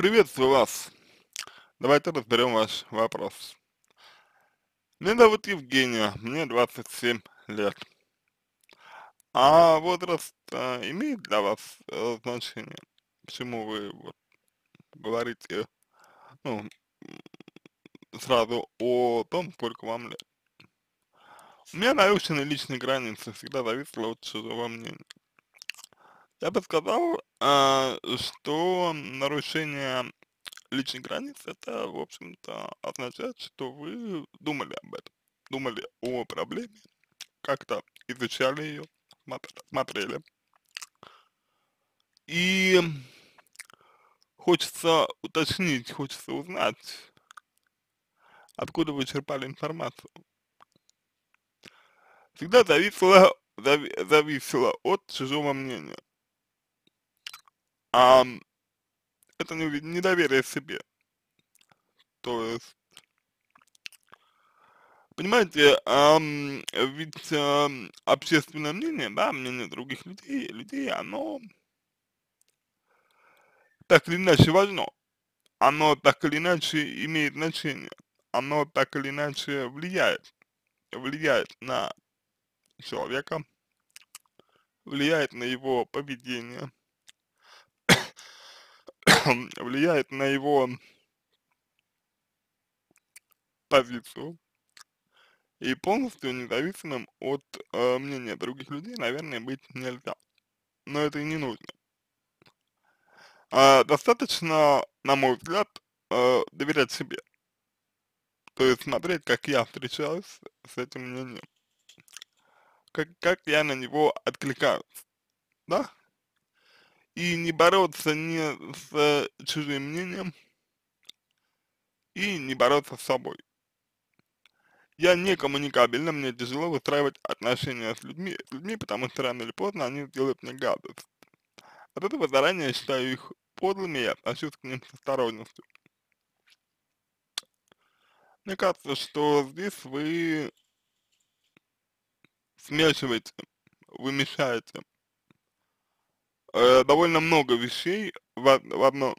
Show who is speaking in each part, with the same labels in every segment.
Speaker 1: Приветствую вас. Давайте разберем ваш вопрос. Меня зовут Евгения, мне 27 лет. А возраст а, имеет для вас а, значение? Почему вы вот говорите, ну, сразу о том, сколько вам лет? У меня нарушены личные границы, всегда зависело от чужого мнения. Я бы сказал, а, что нарушение личных границ, это, в общем-то, означает, что вы думали об этом, думали о проблеме, как-то изучали ее, смотрели. И хочется уточнить, хочется узнать, откуда вы черпали информацию. Всегда зависело, зави, зависело от чужого мнения. А это не, недоверие себе. То есть, понимаете, эм, ведь эм, общественное мнение, да, мнение других людей, людей, оно так или иначе важно. Оно так или иначе имеет значение. Оно так или иначе влияет. Влияет на человека, влияет на его поведение, влияет на его позицию. И полностью независимым от э, мнения других людей, наверное, быть нельзя. Но это и не нужно. А, достаточно, на мой взгляд, э, доверять себе. То есть смотреть, как я встречаюсь с этим мнением. Как, как я на него откликаюсь. Да? И не бороться не с чужим мнением, и не бороться с собой. Я не коммуникабельна, мне тяжело выстраивать отношения с людьми, с людьми, потому что рано или поздно они сделают мне гадость. От этого заранее считаю их подлыми и отношусь к ним с осторожностью. Мне кажется, что здесь вы смешиваете, вы мешаете э, довольно много вещей в, в одно.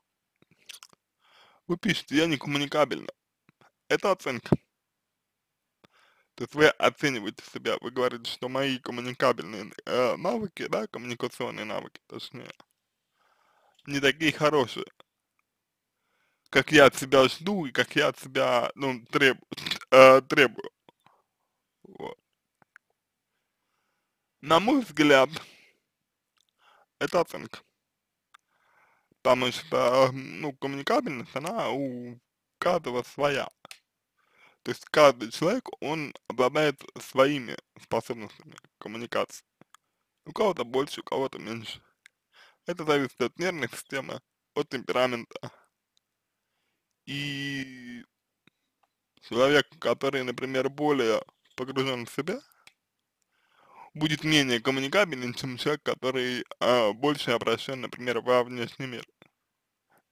Speaker 1: Вы пишете, я не коммуникабельна. Это оценка. То есть вы оцениваете себя, вы говорите, что мои коммуникабельные э, навыки, да, коммуникационные навыки, точнее, не такие хорошие, как я от себя жду и как я от себя, ну, треб, э, требую. Вот. На мой взгляд, это оценка. Потому что, ну, коммуникабельность, она у каждого своя. То есть каждый человек, он обладает своими способностями коммуникации. У кого-то больше, у кого-то меньше. Это зависит от нервной системы, от темперамента. И человек, который, например, более погружен в себя, будет менее коммуникабелен, чем человек, который а, больше обращен, например, во внешний мир.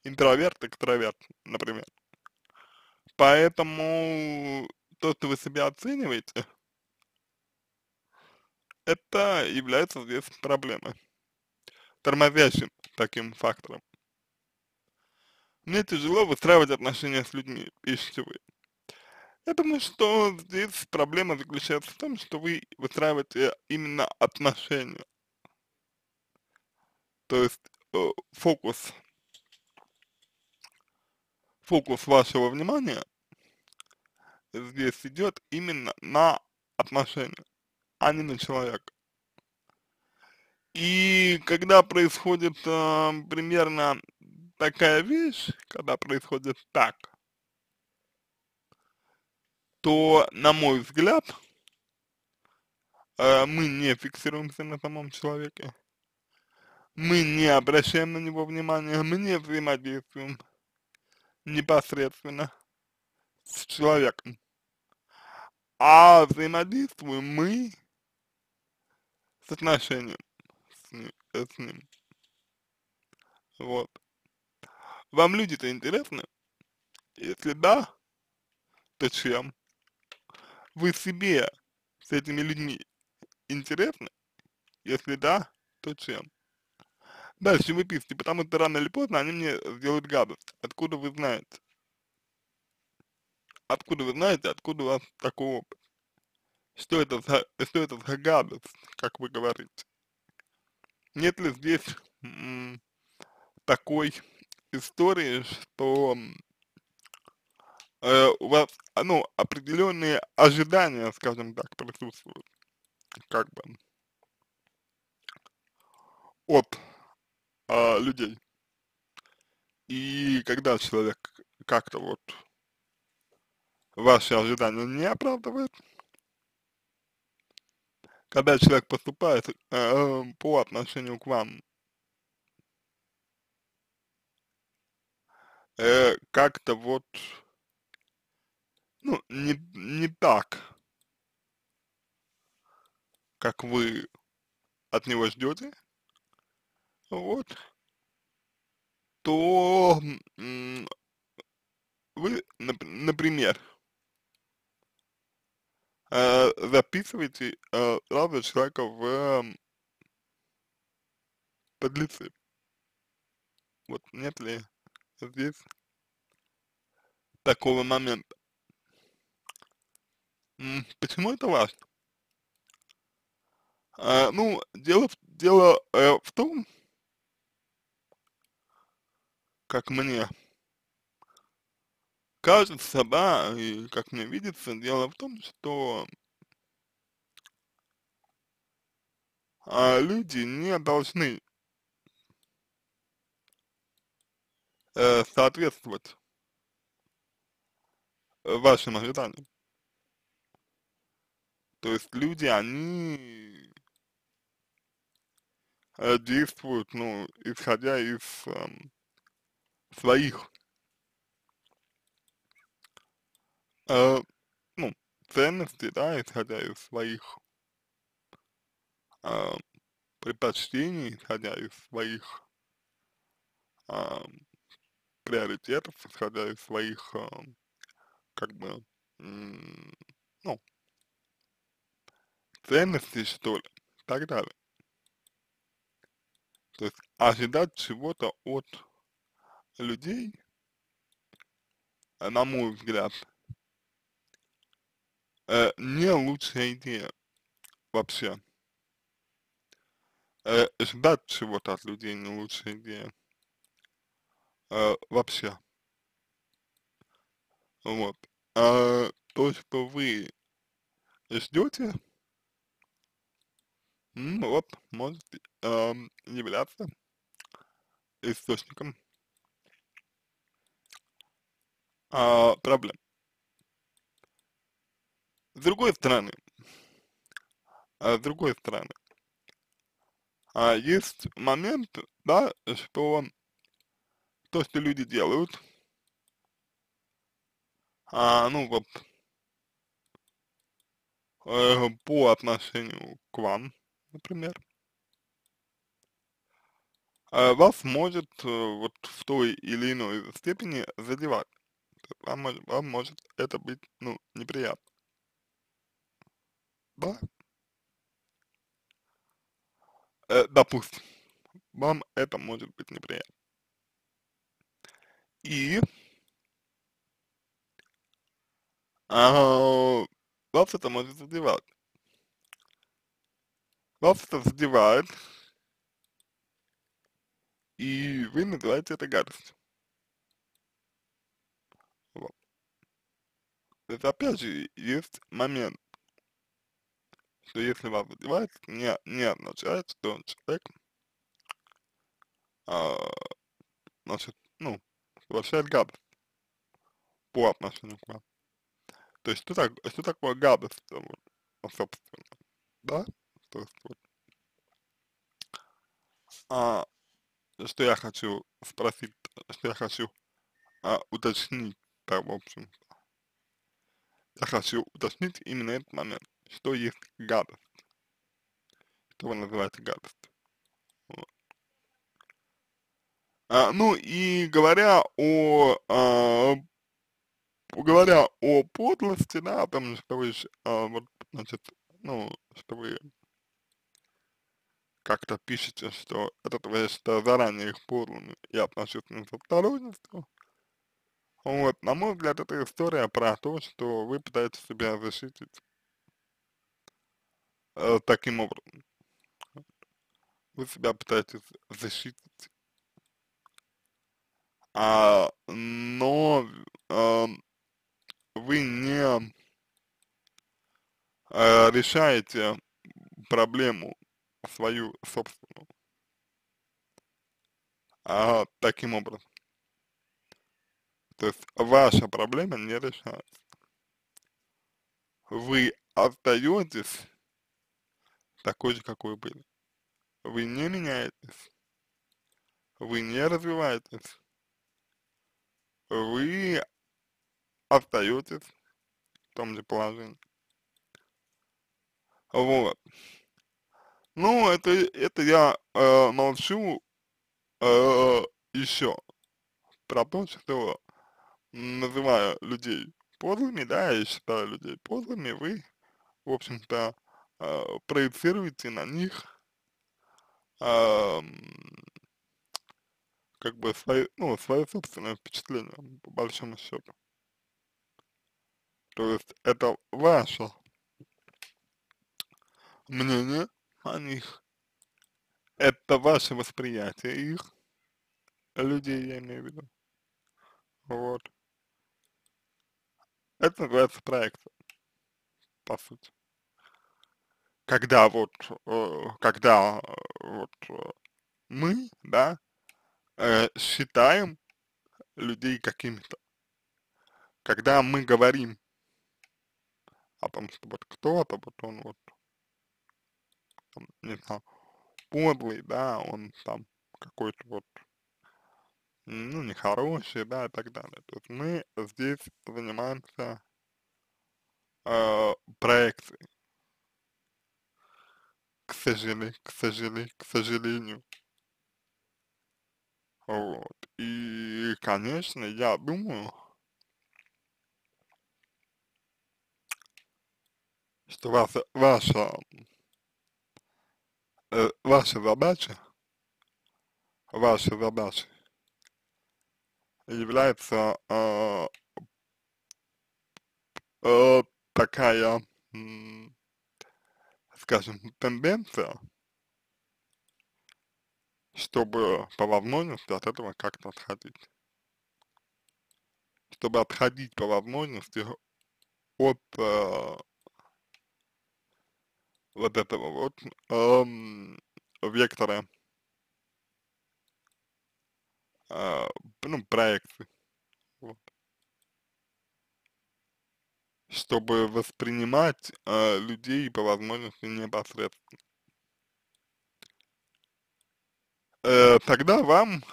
Speaker 1: Интроверт, экстраверт, например. Поэтому то, что вы себя оцениваете, это является здесь проблемой, тормозящим таким фактором. Мне тяжело выстраивать отношения с людьми, пишете вы. Я думаю, что здесь проблема заключается в том, что вы выстраиваете именно отношения. То есть э, фокус, фокус вашего внимания здесь идет именно на отношения, а не на человека. И когда происходит э, примерно такая вещь, когда происходит так, то, на мой взгляд, э, мы не фиксируемся на самом человеке, мы не обращаем на него внимания, мы не взаимодействуем непосредственно с человеком, а взаимодействуем мы с отношением с ним. С ним. Вот. Вам люди-то интересны? Если да, то чем? Вы себе с этими людьми интересны? Если да, то чем? Дальше вы пишете, потому что рано или поздно они мне сделают гадость. Откуда вы знаете? Откуда вы знаете, откуда у вас такой опыт? Что это за, что это за гадость, как вы говорите? Нет ли здесь м, такой истории, что э, у вас, ну, определенные ожидания, скажем так, присутствуют, как бы, от э, людей. И когда человек как-то вот ваши ожидания не оправдывает, когда человек поступает э, по отношению к вам э, как-то вот, ну, не, не так, как вы от него ждете, вот, то вы, например, э, записываете э, сразу человека в э, подлецы. Вот нет ли здесь такого момента? Почему это важно? А, ну, дело, дело э, в том, как мне кажется, да, и как мне видится, дело в том, что а, люди не должны э, соответствовать вашим ожиданиям. То есть люди, они э, действуют, ну, исходя из э, своих. Э, ну, ценностей, да, исходя из своих э, предпочтений, исходя из своих э, приоритетов, исходя из своих, э, как бы, ну, ценностей, что ли, и так далее. То есть ожидать чего-то от людей, на мой взгляд, э, не лучшая идея вообще. Э, ждать чего-то от людей не лучшая идея э, вообще. Вот. А то, что вы ждете, вот, может э, являться источником э, проблем. С другой стороны, а, с другой стороны, а, есть момент, да, что то, что люди делают, а, ну вот, э, по отношению к вам, например, э, вас может э, вот в той или иной степени задевать. Вам, вам может это быть, ну, неприятно. Да? Э, допустим, вам это может быть неприятно. И а, вас это может задевать. Вас это задевает, и вы называете это гадостью. Вот. То есть, опять же, есть момент, что если вас задевает, не, не означает, что человек, а, значит, ну, совершает гадость по отношению к вам. То есть, что, так, что такое гадость, собственно, да? То а, что я хочу спросить, что я хочу а, уточнить, да, в общем, я хочу уточнить именно этот момент, что есть гадость, что вы называете гадость. Вот. А, ну и говоря о, а, говоря о подлости, да, о том, что вы, а, вот, значит, ну, что вы как-то пишете, что этот вещь заранее их подлыми, я отношусь к ним с осторожностью, вот, на мой взгляд, это история про то, что вы пытаетесь себя защитить э, таким образом. Вы себя пытаетесь защитить. А, но э, вы не э, решаете проблему свою собственную. А, таким образом. То есть ваша проблема не решается. Вы остаетесь такой же, какой были. Вы не меняетесь. Вы не развиваетесь. Вы остаетесь в том же положении. Вот. Ну, это, это я э, молчу э, еще про то, что называя людей подлыми, да, я считаю людей подлыми, вы, в общем-то, э, проецируете на них э, как бы свои, ну, свое собственное впечатление, по большому счету. То есть это ваше мнение о них, это ваше восприятие их, людей я имею в виду, вот. Это называется проекция, по сути. Когда вот, э, когда э, вот э, мы, да, считаем людей какими-то, когда мы говорим о том, что вот кто-то, вот он вот, там, не знаю, подлый, да, он там какой-то вот ну, нехорошие, да, и так далее. То есть мы здесь занимаемся э, проекцией. К сожалению, к сожалению, к сожалению. Вот. И, конечно, я думаю, что ваша, ваша, э, ваша задача, ваша задача является э, э, такая, скажем, тенденция, чтобы по возможности от этого как-то отходить. Чтобы отходить по возможности от э, вот этого вот э, вектора э, ну, проекции, вот. Чтобы воспринимать э, людей по возможности непосредственно. Э, тогда вам,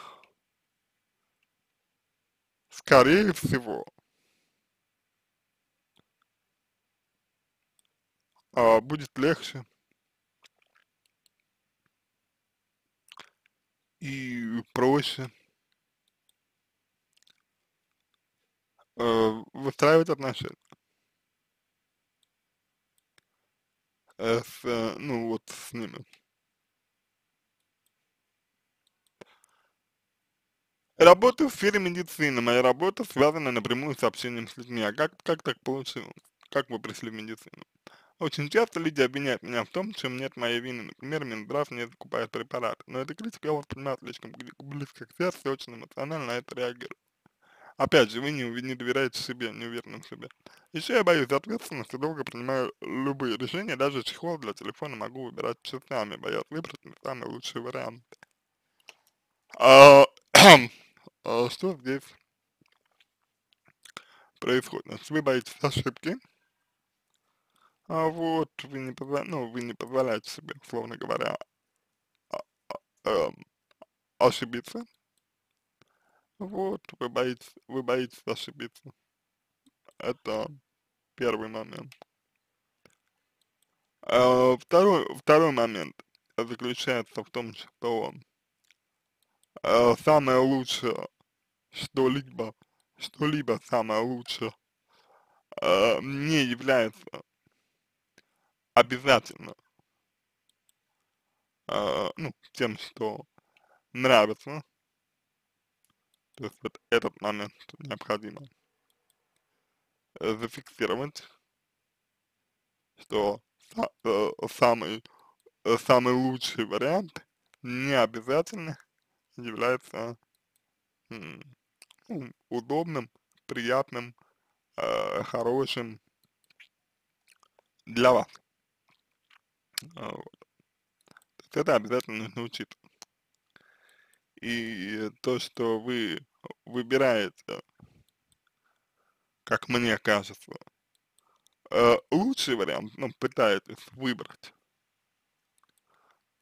Speaker 1: скорее всего, э, будет легче и проще э, выстраивать отношения. Э, с, э, ну вот с ними. Работаю в сфере медицины, моя работа связана напрямую с общением с людьми. А как, как так получилось? Как вы пришли в медицину? Очень часто люди обвиняют меня в том, чем нет моей вины. Например, Минздрав не закупает препараты. Но эта критика я воспринимаю слишком близко к сердцу и очень эмоционально на это реагирую. Опять же, вы не, не доверяете себе, не уверены в себе. Еще я боюсь ответственности, долго принимаю любые решения, даже чехол для телефона могу выбирать часами, боясь выбрать самый лучший вариант. А, а что здесь происходит? Значит, вы боитесь ошибки, а вот вы не, позволяете, ну, вы не позволяете себе, условно говоря, а, а, а, ошибиться, вот, вы боитесь, вы боитесь ошибиться. Это первый момент. А, второй, второй момент заключается в том, что а, самое лучшее, что-либо, что-либо самое лучшее а, не является обязательно э, ну, тем, что нравится, то есть вот этот момент необходимо э, зафиксировать, что э, самый, э, самый лучший вариант не обязательно является ну, удобным, приятным, э, хорошим для вас. А, вот. Это обязательно нужно учитывать. И то, что вы выбираете, как мне кажется, э, лучший вариант, ну, пытаетесь выбрать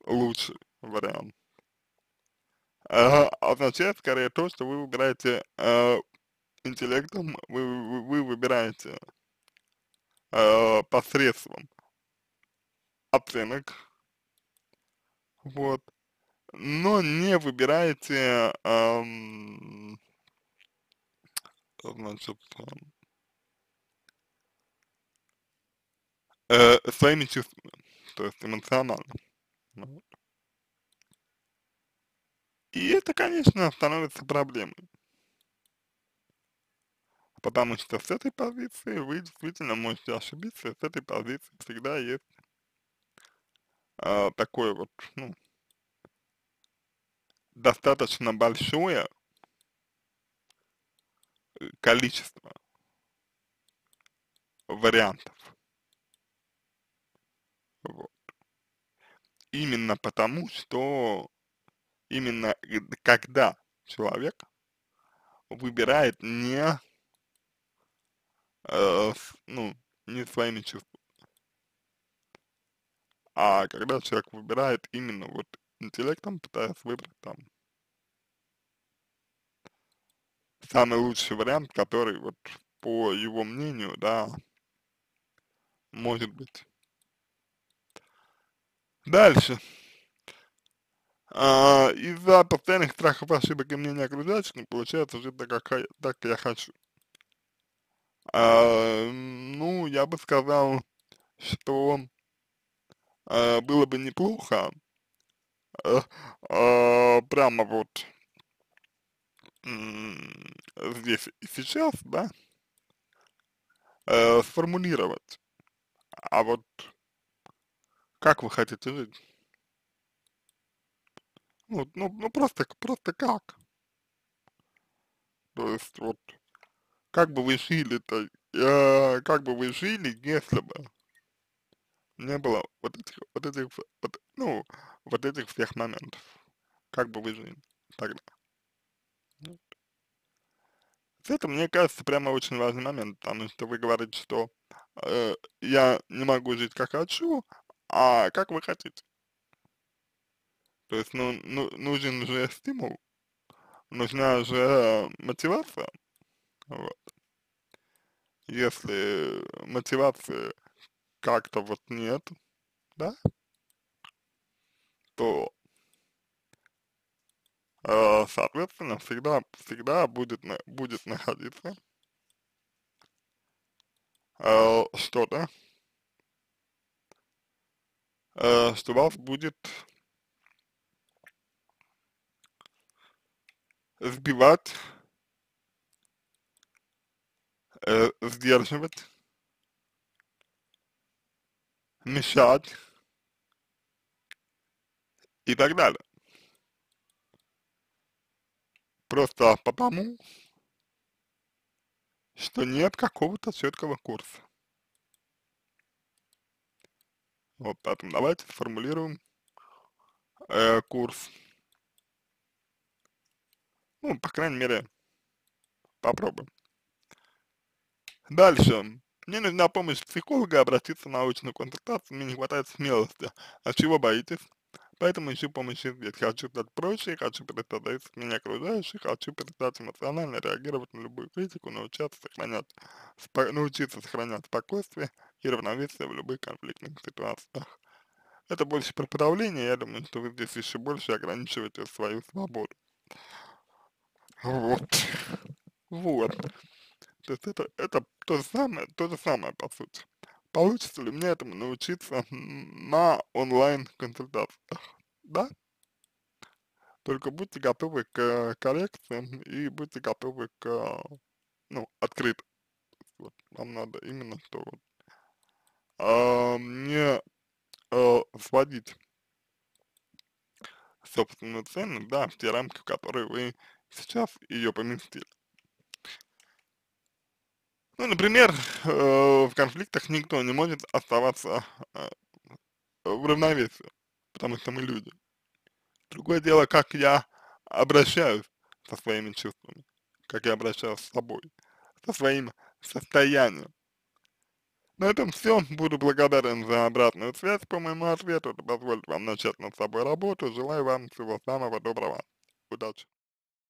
Speaker 1: лучший вариант, э, означает скорее то, что вы выбираете э, интеллектом, вы, вы, вы выбираете э, посредством оценок, вот, но не выбираете, эм, значит, э, своими чувствами, то есть эмоционально. И это, конечно, становится проблемой. Потому что с этой позиции вы действительно можете ошибиться, с этой позиции всегда есть а, такое вот, ну, достаточно большое э, количество вариантов. Вот. Именно потому, что именно когда человек выбирает не э, ну, не своими чувствами. А когда человек выбирает именно вот интеллектом, пытаясь выбрать там самый лучший вариант, который вот по его мнению, да, может быть. Дальше. А, Из-за постоянных страхов, ошибок и мнений окружающих не получается жить так, как, так, как я хочу. А, ну, я бы сказал, что а, было бы неплохо а, а, прямо вот здесь и сейчас, да, э, сформулировать, а вот как вы хотите жить? Ну, ну, ну просто, просто как? То есть вот как бы вы жили-то, э, как бы вы жили, если бы не было вот этих, вот этих, вот, ну, вот этих всех моментов, как бы вы жили тогда. Вот. Это, мне кажется, прямо очень важный момент, потому что вы говорите, что э, я не могу жить как хочу, а как вы хотите. То есть, ну, ну нужен же стимул, нужна же мотивация, вот. Если мотивации как-то вот нет, да, то, э, соответственно, всегда, всегда будет, будет находиться э, что-то, э, что вас будет сбивать э, сдерживать, мешать и так далее. Просто потому, что нет какого-то четкого курса. Вот поэтому давайте сформулируем э, курс. Ну, по крайней мере, попробуем. Дальше. Мне нужна помощь психолога, обратиться на научную консультацию, мне не хватает смелости. А чего боитесь? Поэтому ищу помощи здесь. Хочу стать проще, хочу перестать зависеть меня окружающих, хочу перестать эмоционально реагировать на любую критику, научиться сохранять, спо, научиться сохранять спокойствие и равновесие в любых конфликтных ситуациях. Это больше про подавление, я думаю, что вы здесь еще больше ограничиваете свою свободу. Вот. Вот. То есть это, это то же самое, то же самое по сути. Получится ли мне этому научиться на онлайн консультациях? да, только будьте готовы к коррекциям и будьте готовы к, ну, открыто, вот, вам надо именно что вот, а, не, а, сводить собственную ценность, да, в те рамки, в которые вы сейчас ее поместили. Ну, например, э, в конфликтах никто не может оставаться э, в равновесии, потому что мы люди. Другое дело, как я обращаюсь со своими чувствами, как я обращаюсь с собой, со своим состоянием. На этом все. Буду благодарен за обратную связь по моему ответу. Это позволит вам начать над собой работу. Желаю вам всего самого доброго. Удачи.